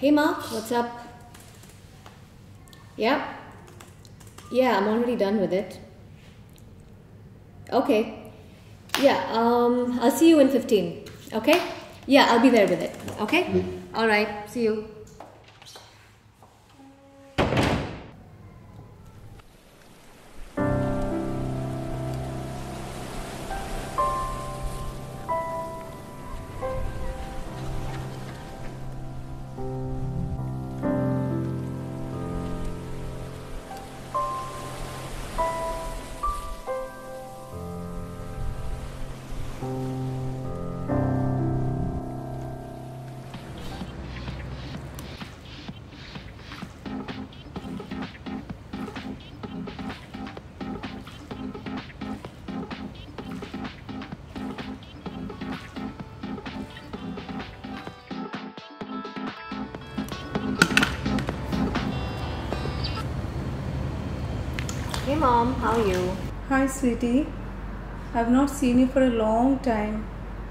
Hey Mark, what's up? Yeah. Yeah, I'm already done with it. Okay. Yeah, um, I'll see you in 15. Okay? Yeah, I'll be there with it. Okay? All right. See you. Mom, how are you? Hi, sweetie. I've not seen you for a long time.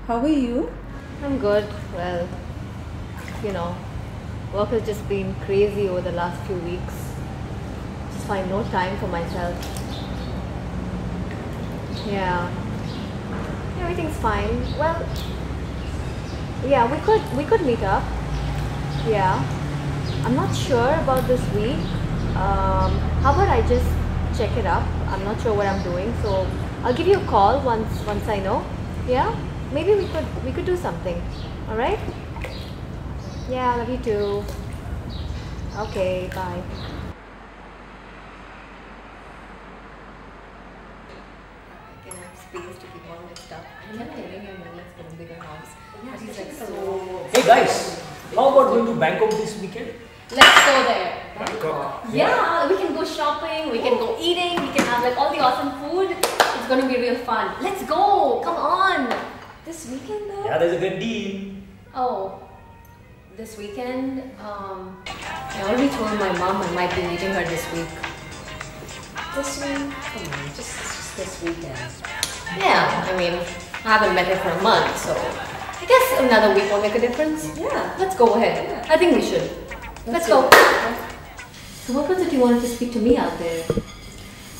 How are you? I'm good. Well, you know, work has just been crazy over the last few weeks. Just find no time for myself. Yeah. Everything's fine. Well, yeah, we could we could meet up. Yeah. I'm not sure about this week. Um, how about I just check it up? I'm not sure what I'm doing, so I'll give you a call once once I know. Yeah. Maybe we could we could do something. All right. Yeah. Love you too. Okay. Bye. I can have space to keep all my stuff. I kept telling him that let's get a bigger house. But he's like so. Hey guys, how about going to Bangkok this weekend? Let's go there. Bangkok. Yeah, we can go shopping, we can go eating, we can have like all the awesome food. It's gonna be real fun. Let's go! Come on! This weekend though? Yeah, there's a good deal. Oh, this weekend? Um, I already told my mom I might be meeting her this week. This week? Come on, just, just this weekend. Yeah, I mean, I haven't met her for a month, so I guess another week will make a difference. Yeah. Let's go ahead. I think we should. Let's, do go. So what was it you wanted to speak to me out there?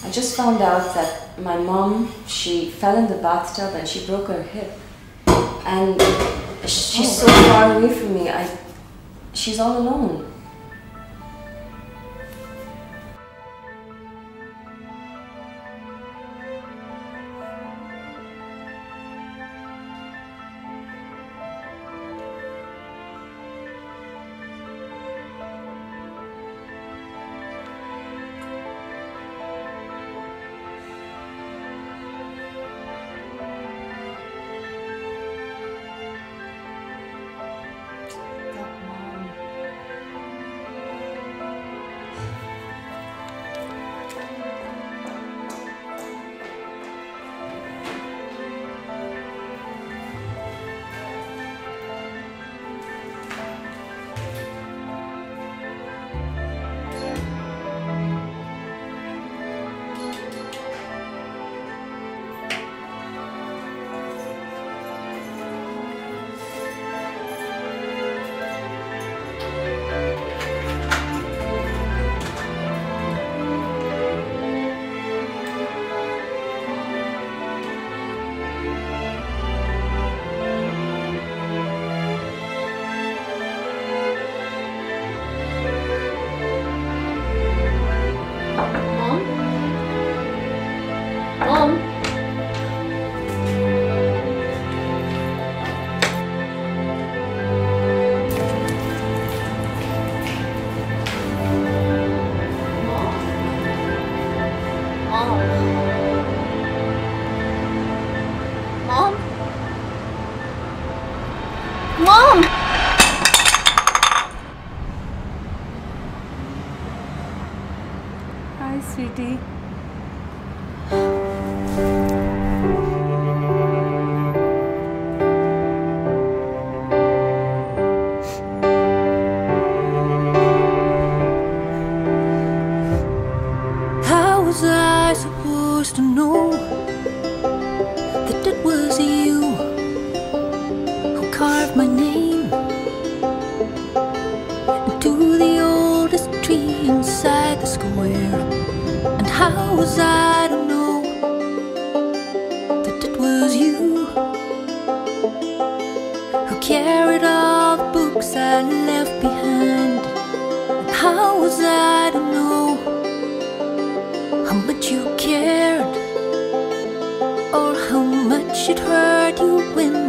I just found out that my mom, she fell in the bathtub and she broke her hip. And she's oh, so far away from me. I, she's all alone. Mom? Mom? Mom? Mom? Hi, sweetie. carve my name into the oldest tree inside the square. And how was I to know that it was you who carried all the books I left behind? And how was I to know how much you cared or how much it hurt you when?